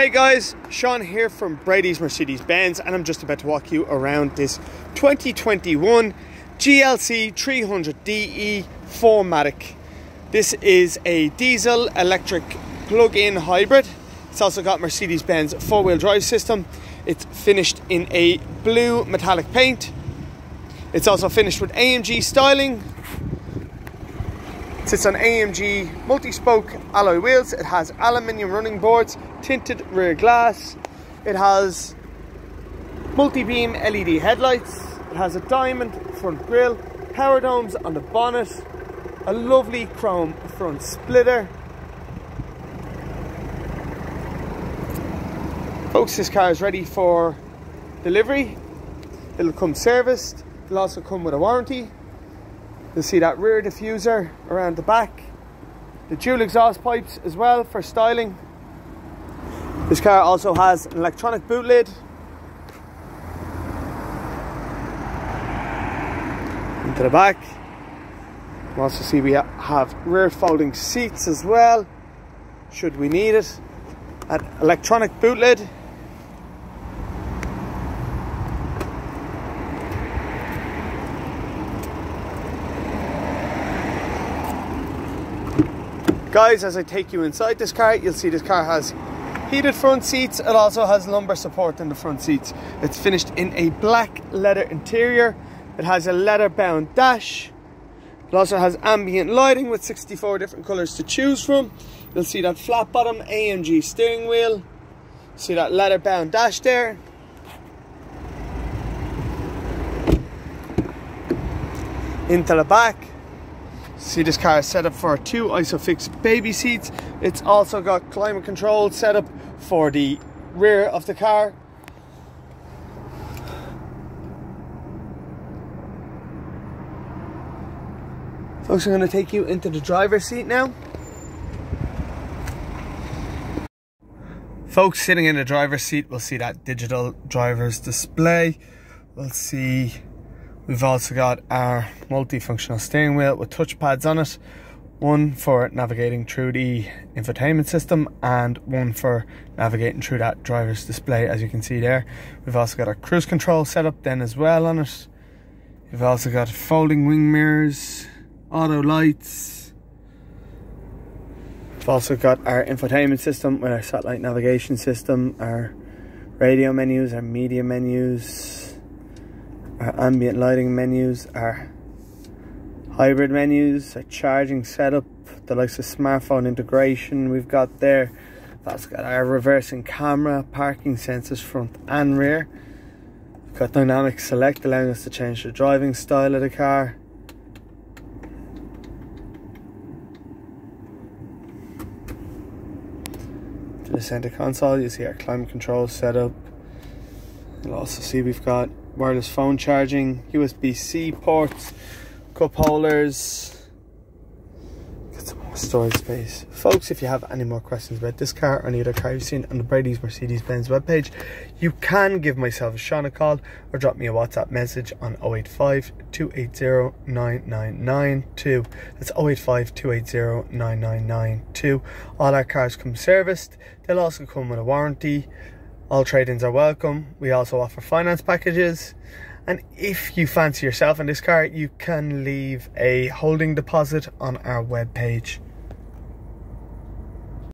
Hey guys, Sean here from Brady's Mercedes Benz, and I'm just about to walk you around this 2021 GLC 300DE 4MATIC. This is a diesel electric plug in hybrid. It's also got Mercedes Benz four wheel drive system. It's finished in a blue metallic paint. It's also finished with AMG styling Sits on AMG multi-spoke alloy wheels. It has aluminium running boards, tinted rear glass. It has multi-beam LED headlights. It has a diamond front grille, power domes on the bonnet, a lovely chrome front splitter. Folks, this car is ready for delivery. It'll come serviced. It'll also come with a warranty. You'll see that rear diffuser around the back. The dual exhaust pipes as well for styling. This car also has an electronic boot lid. Into the back. You also see we have rear folding seats as well, should we need it. An electronic boot lid. Guys, as I take you inside this car, you'll see this car has heated front seats. It also has lumbar support in the front seats. It's finished in a black leather interior. It has a leather bound dash. It also has ambient lighting with 64 different colours to choose from. You'll see that flat bottom AMG steering wheel. See that leather bound dash there. Into the back. See this car is set up for two ISOFIX baby seats. It's also got climate control set up for the rear of the car. Folks, I'm going to take you into the driver's seat now. Folks sitting in the driver's seat will see that digital driver's display. We'll see We've also got our multifunctional steering wheel with touch pads on it. One for navigating through the infotainment system and one for navigating through that driver's display as you can see there. We've also got our cruise control set up then as well on it. We've also got folding wing mirrors, auto lights. We've also got our infotainment system with our satellite navigation system, our radio menus, our media menus, our ambient lighting menus, our hybrid menus, our charging setup, the likes of smartphone integration we've got there. That's got our reversing camera, parking sensors front and rear. We've got dynamic select allowing us to change the driving style of the car. To the center console, you see our climate control setup. You'll also see we've got wireless phone charging, USB-C ports, cup holders, get some more storage space. Folks, if you have any more questions about this car or any other car you've seen on the Brady's Mercedes-Benz webpage, you can give myself a Sean a call or drop me a WhatsApp message on 085 280 9992. That's 085 280 9992. All our cars come serviced. They'll also come with a warranty all trade-ins are welcome. We also offer finance packages. And if you fancy yourself in this car, you can leave a holding deposit on our webpage.